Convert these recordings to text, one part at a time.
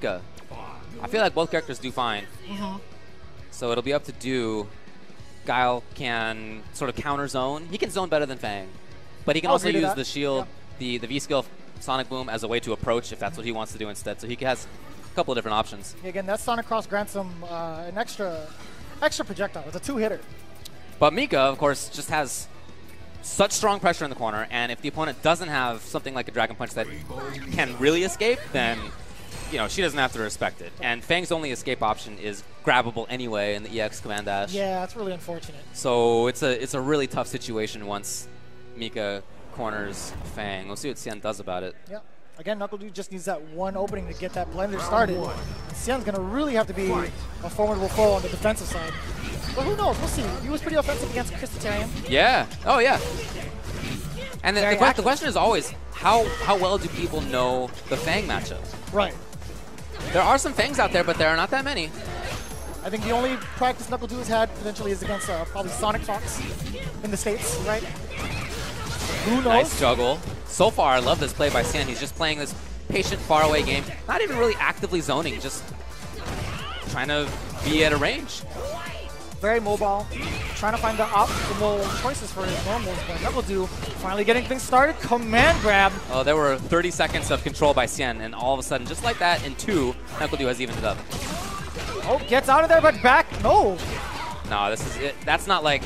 Mika. I feel like both characters do fine. Mm-hmm. So it'll be up to Do. Guile can sort of counter zone. He can zone better than Fang. But he can I'll also use the shield, Yeah. the, the V-skill Sonic Boom as a way to approach if that's what he wants to do instead. So he has a couple of different options. Again, that Sonic Cross grants him uh, an extra extra projectile. It's a two-hitter. But Mika, of course, just has such strong pressure in the corner, and if the opponent doesn't have something like a Dragon Punch that can really escape, then you know she doesn't have to respect it. And Fang's only escape option is grabbable anyway in the EX command dash. Yeah, that's really unfortunate. So it's a it's a really tough situation once Mika corners Fang. We'll see what Xian does about it. Yeah. Again, Knuckle Dude just needs that one opening to get that blender started. And Xian's going to really have to be a formidable foe on the defensive side. But who knows? We'll see. He was pretty offensive against Chris Tatarian. Yeah. Oh yeah. And the, the, the question is always how how well do people know the Fang matchup? Right. There are some Fangs out there, but there are not that many. I think the only practice Knuckle Dude has had potentially is against uh, probably Sonic Fox in the States, right? Who knows? Nice juggle. So far, I love this play by Xian. He's just playing this patient, faraway game. Not even really actively zoning, just trying to be at a range. Very mobile, trying to find the optimal choices for his normals. But Knuckle Dude finally getting things started. Command grab. Oh, there were 30 seconds of control by Xian, and all of a sudden, just like that, in two, NuckleDu has evened it up. Oh, gets out of there, but back. No. No, this is it. That's not like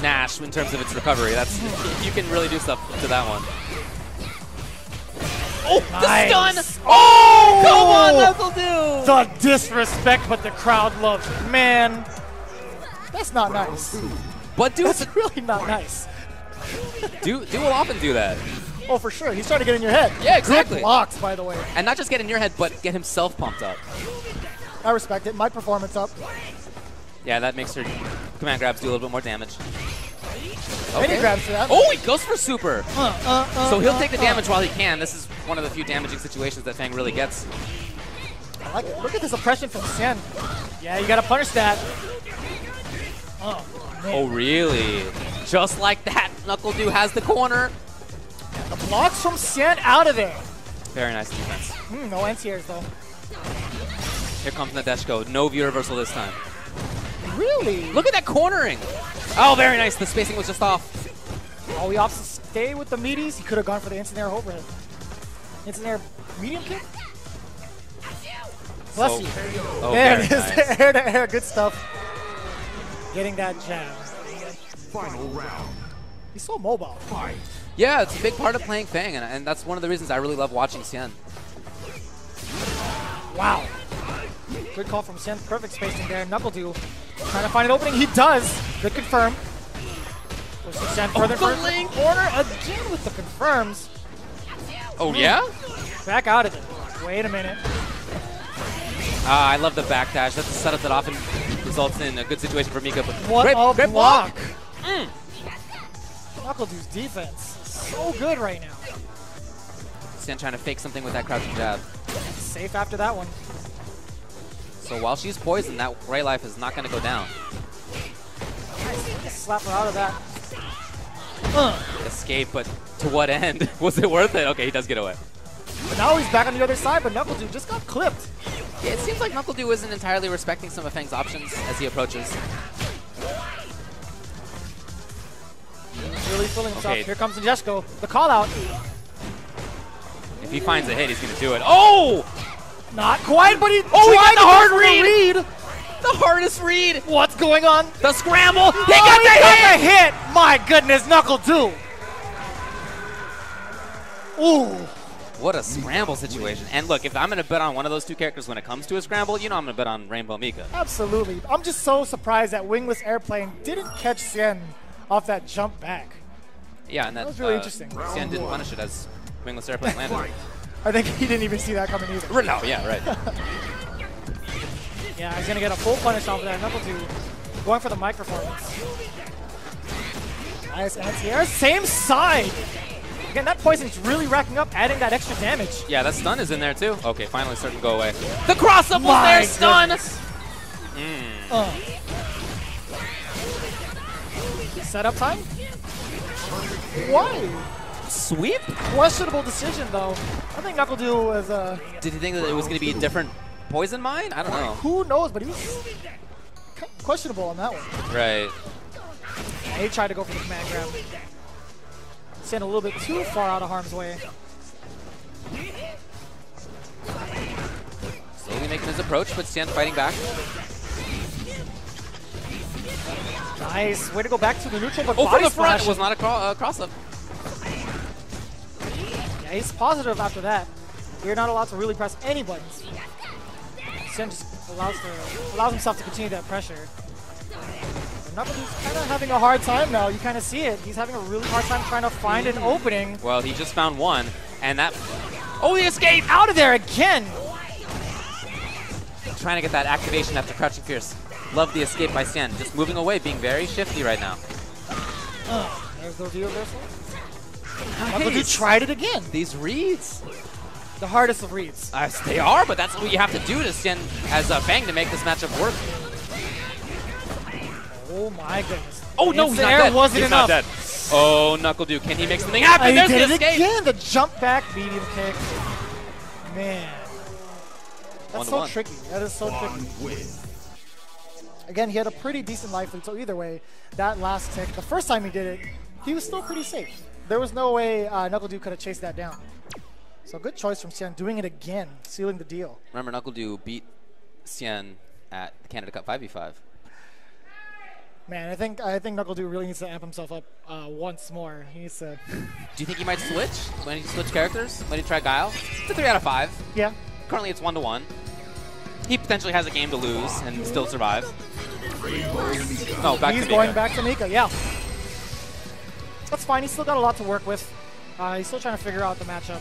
Nash in terms of its recovery. That's you can really do stuff to that one. Oh, Nice. the stun! Oh! oh, come on, NuckleDu! The disrespect, but the crowd loves it. Man, that's not nice. But Dew, That's really not nice. Dew, Dew will often do that. Oh, for sure. He's trying to get in your head. Yeah, exactly. Good blocks, by the way. And not just get in your head, but get himself pumped up. I respect it. Mic performance up. Yeah, that makes her command grabs do a little bit more damage. Any grabs for that. Oh, he goes for super. Uh, uh, uh, So he'll uh, take the uh. damage while he can. This is one of the few damaging situations that Fang really gets. I like it. Look at this oppression from Xian. Yeah, you gotta punish that. Oh, man. Oh, really? Just like that, NuckleDu has the corner. The blocks from Xian out of there. Very nice defense. Hmm, no anti-airs, though. Here comes Nadeshiko. No V reversal this time. Really? Look at that cornering. Oh, very nice. The spacing was just off. Oh, he opts to stay with the meaties. He could have gone for the instant air overhead. Instant air medium kick? Bless So- you. Oh, there it is. nice. air to air. Good stuff. Getting that jab. Final round. He's so mobile. Fight. Yeah, it's a big part of playing Fang, and, and that's one of the reasons I really love watching Xian. Wow. Good call from Xian. Perfect spacing there. NuckleDu trying to find an opening. He does. Good confirm. Pushing Xian further the further link. corner again with the confirms. Oh, yeah? Back out of it. Wait a minute. Ah, I love the backdash. That's a setup that often results in a good situation for Mika. But What great, a great block. Mm. Knuckle defense is so good right now. Xian trying to fake something with that crouching jab. Safe after that one. So while she's poisoned, that Ray life is not going to go down. Nice. Slap her out of that. Uh, Escape, but to what end? Was it worth it? Okay, he does get away. but now he's back on the other side, but Knuckle just got clipped. Yeah, it seems like NuckleDu isn't entirely respecting some of Fang's options as he approaches. He's Really feeling himself. Okay. Here comes Nadeshiko. The call out. If he finds a hit, he's going to do it. Oh! Not quite, but he Oh, he got the hard read. read. The hardest read! What's going on? The scramble! He Oh, got he the got hit! the hit. My goodness, NuckleDu. Ooh. What a scramble situation. And look, if I'm going to bet on one of those two characters when it comes to a scramble, you know I'm going to bet on Rainbow Mika. Absolutely. I'm just so surprised that Wingless Airplane didn't catch Xian off that jump back. Yeah, and that, That was really uh, interesting. Xian didn't punish it as Wingless Airplane landed. I think he didn't even see that coming either. No, yeah, right. Yeah, he's gonna get a full punish off of that. Knuckle two. going for the microphone. Nice anti-air. Same side. Again, that poison's really racking up, adding that extra damage. Yeah, that stun is in there too. Okay, finally starting to go away. The cross up was there, stun! goodness. Mm. Uh. Setup time? Why? sweep? Questionable decision, though. I think NuckleDu was, uh, Did he think that it was going to be a different poison mine? I don't know. who knows, but he was questionable on that one. Right. Yeah, he tried to go for the command grab. Stand a little bit too far out of harm's way. Slowly making his approach, but Xian fighting back. Nice. Way to go back to the neutral, but Oh, body from the front splash. was not a cro uh, cross up. Yeah, he's positive after that. We're not allowed to really press any buttons. Xian just allows, for, allows himself to continue that pressure. Knuckles kind of having a hard time now. You kind of see it. He's having a really hard time trying to find an opening. Well, he just found one, and that. Oh, the escape! Out of there again! Trying to get that activation after crouching fierce. Love the escape by Xian. Just moving away, being very shifty right now. Uh, there's the reversal. Knuckle Dude Nice. tried it again. These reads. The hardest of reads. Uh, they are, but that's what you have to do to Xian as uh, Fang to make this matchup work. Oh my goodness. Oh no, he's not air dead. wasn't he's enough. not dead. Oh, NuckleDu, can he make something happen? he There's did the it escape. again. The jump back medium kick. Man. That's One so one. tricky. That is so tricky. Again, he had a pretty decent life lead, so either way, that last tick, the first time he did it, he was still pretty safe. There was no way uh, NuckleDu could have chased that down. So good choice from Xian, doing it again, sealing the deal. Remember, NuckleDu beat Xian at the Canada Cup 5v5. Man, I think I think NuckleDu really needs to amp himself up uh, once more. He needs to, Do you think he might switch when he switch characters? When he try Guile? It's a three out of five. yeah. Currently, it's one to one. He potentially has a game to lose and still survive. No, back he's to going back to Mika, yeah. That's fine. He's still got a lot to work with. Uh, he's still trying to figure out the matchup.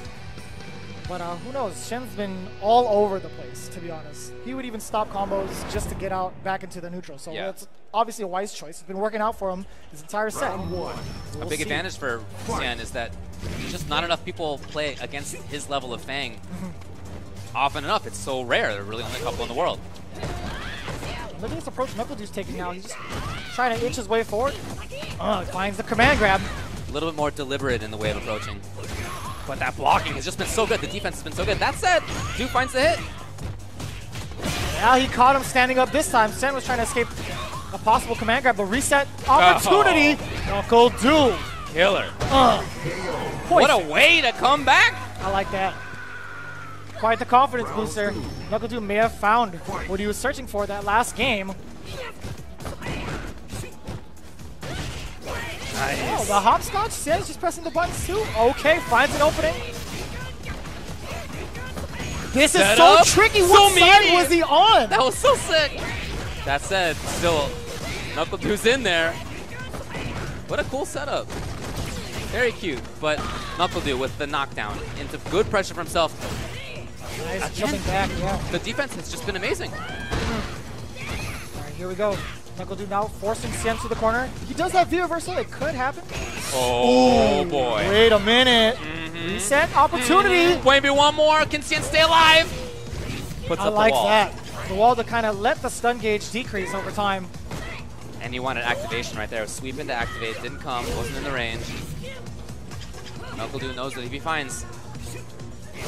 But uh, who knows? Xian's been all over the place, to be honest. He would even stop combos just to get out back into the neutral. So Yeah. that's obviously a wise choice. It's been working out for him his entire set. Round one. A We'll big see. advantage for Xian is that just not enough people play against his level of Fang often enough. It's so rare. There are really only a couple in the world. Look at this approach NuckleDu's taking now. He's just trying to inch his way forward. Uh, finds the command grab. A little bit more deliberate in the way of approaching. But that blocking has just been so good. The defense has been so good. That said, Dew finds the hit. Now he caught him standing up this time. Xian was trying to escape a possible command grab. but reset opportunity. NuckleDu. Killer. Uh, What a way to come back. I like that. Quite the confidence booster. NuckleDu may have found what he was searching for that last game. Oh, the hopscotch? says just pressing the buttons too. Okay, finds an opening. This is so up. tricky. So side meaty. was he on? That was so sick. That said, still, NuckleDu's in there. What a cool setup. Very cute, but NuckleDu with the knockdown into good pressure for himself. Nice jumping back, yeah. The defense has just been amazing. All right, here we go. NuckleDu now forcing Xian to the corner. He does have V reversal. It could happen. Oh boy. Wait a minute. Mhm. Reset opportunity. Maybe one more. Can Xian stay alive? Puts I up like the wall. that. The wall to kind of let the stun gauge decrease over time. And you wanted activation right there. Sweep into activate. Didn't come. Wasn't in the range. NuckleDu knows that if he finds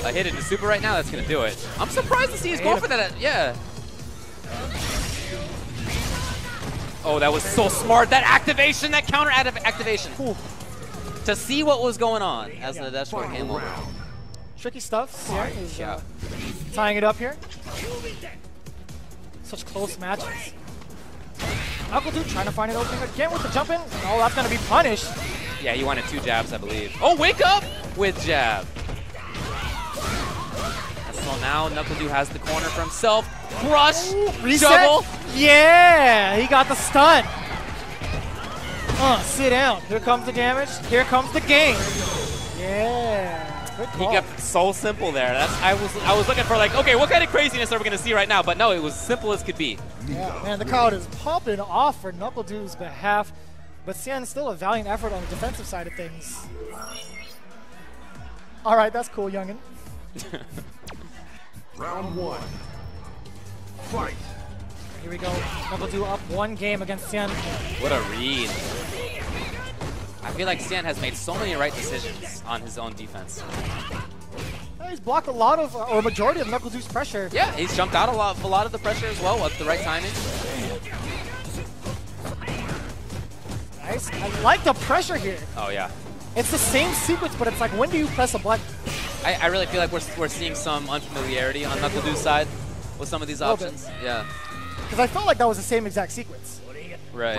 a hit into super right now, that's going to do it. I'm surprised to see he's going for that. Yeah. Oh, that was so smart. That activation, that counter act- activation. Ooh, To see what was going on as Yeah. the dash came Final over. tricky stuff. Xian is Yeah. uh, tying it up here. Such close matches. NuckleDu trying to find an opening again with the jump in. Oh, that's going to be punished. Yeah, he wanted two jabs, I believe. Oh, wake up with jab. So now NuckleDu has the corner for himself. Crush, Reset. juggle. Yeah, he got the stun. Uh, sit down. Here comes the damage. Here comes the game. Yeah. He kept it so simple there. That's I was I was looking for like, okay, what kind of craziness are we gonna see right now? But no, it was simple as could be. Yeah, man, the crowd is popping off for NuckleDu's behalf. But Xian still a valiant effort on the defensive side of things. All right, that's cool, youngin. Round one. Fight. Here we go. NuckleDu up one game against Xian. What a read. I feel like Xian has made so many right decisions on his own defense. He's blocked a lot of, or majority of Knuckle Deuce pressure. Yeah, he's jumped out a lot, a lot of the pressure as well with the right timing. Nice. I like the pressure here. Oh yeah, It's the same sequence, but it's like when do you press a button? I, I really feel like we're, we're seeing some unfamiliarity on Knuckle Deuce's side with some of these Little bit. options. Yeah, Because I felt like that was the same exact sequence. right.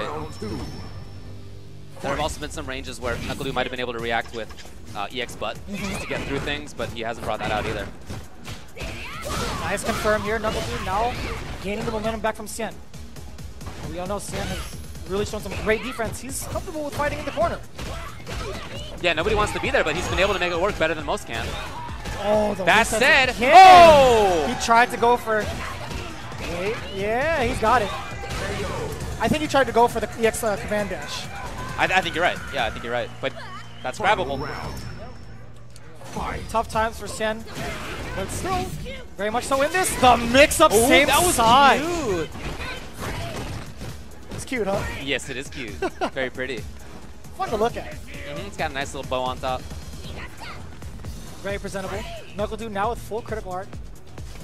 There have also been some ranges where Knuckle might have been able to react with uh, EX butt Mm-hmm. to get through things, but he hasn't brought that out either. Nice confirm here. Knuckle now gaining the momentum back from Xian. We all know Xian has really shown some great defense. He's comfortable with fighting in the corner. Yeah, nobody wants to be there, but he's been able to make it work better than most can. Oh, the That said, oh! He tried to go for. Wait, yeah, he's got it. I think he tried to go for the EX uh, command dash. I, I think you're right. Yeah, I think you're right. But that's grabbable. Tough times for Xian, but still very much so in this. The mix-up same that was side. cute. It's cute, huh? Yes, it is cute. Very pretty. Fun to look at. hmm It's got a nice little bow on top. Very presentable. Knuckle Dude now with full critical art.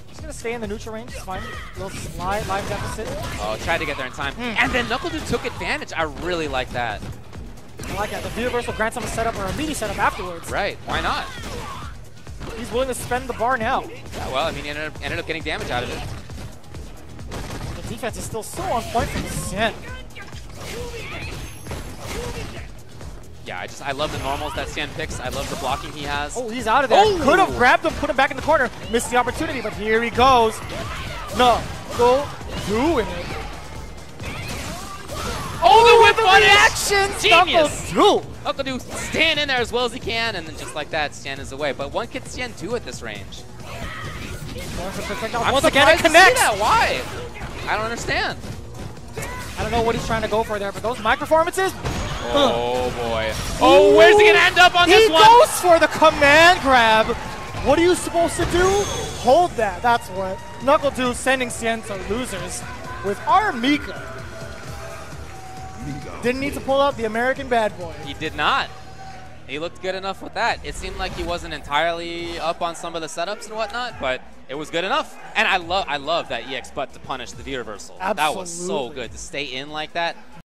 Just gonna stay in the neutral range. It's fine. Little slide, live deficit. Oh, tried to get there in time. Hmm. And then Knuckle Dude took advantage. I really like that. I like that. The universal grants him a setup or a mini setup afterwards. Right. Why not? He's willing to spend the bar now. Yeah, well, I mean, he ended up, ended up getting damage out of it. The defense is still so on point from Xian. Yeah, I just I love the normals that Xian picks. I love the blocking he has. Oh, he's out of there. Oh! Could have grabbed him, put him back in the corner. Missed the opportunity, but here he goes. No, go doing it. Oh, the whip oh, on Action, Genius! Knuckle Dude. Knuckle Dude staying in there as well as he can, and then just like that, Xian is away. But what can Xian do at this range? Going for projectile. I'm Once again, it surprised to see connects. that. Why? I don't understand. I don't know what he's trying to go for there, but those mic performances, Oh boy. Oh, where's he gonna end up on he this one? He goes for the command grab. What are you supposed to do? Hold that. That's what. Knuckle Dude sending Xian to losers with R. Mika. Mika. Didn't need to pull out the American bad boy. He did not. He looked good enough with that. It seemed like he wasn't entirely up on some of the setups and whatnot, but it was good enough. And I love I love that EX butt to punish the V reversal. That was so good to stay in like that.